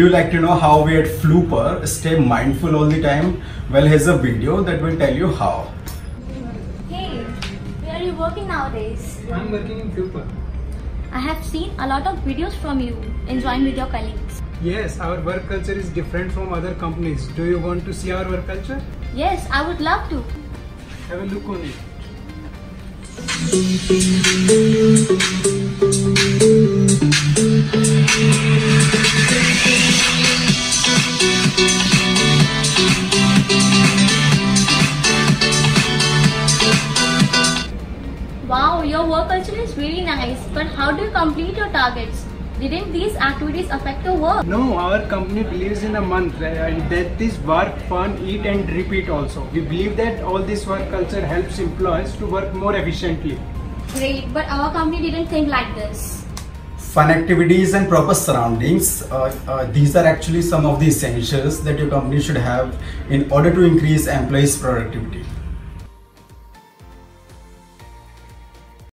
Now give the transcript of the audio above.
you like to know how we at Fluper stay mindful all the time? Well, here's a video that will tell you how. Hey, where are you working nowadays? I'm working in Fluper. I have seen a lot of videos from you enjoying with your colleagues. Yes, our work culture is different from other companies. Do you want to see our work culture? Yes, I would love to. Have a look on it. Wow, your work culture is really nice. But how do you complete your targets? Didn't these activities affect your work? No, our company believes in a month and that is work, fun, eat and repeat also. We believe that all this work culture helps employees to work more efficiently. Great, but our company didn't think like this. Fun activities and proper surroundings. Uh, uh, these are actually some of the essentials that your company should have in order to increase employees' productivity.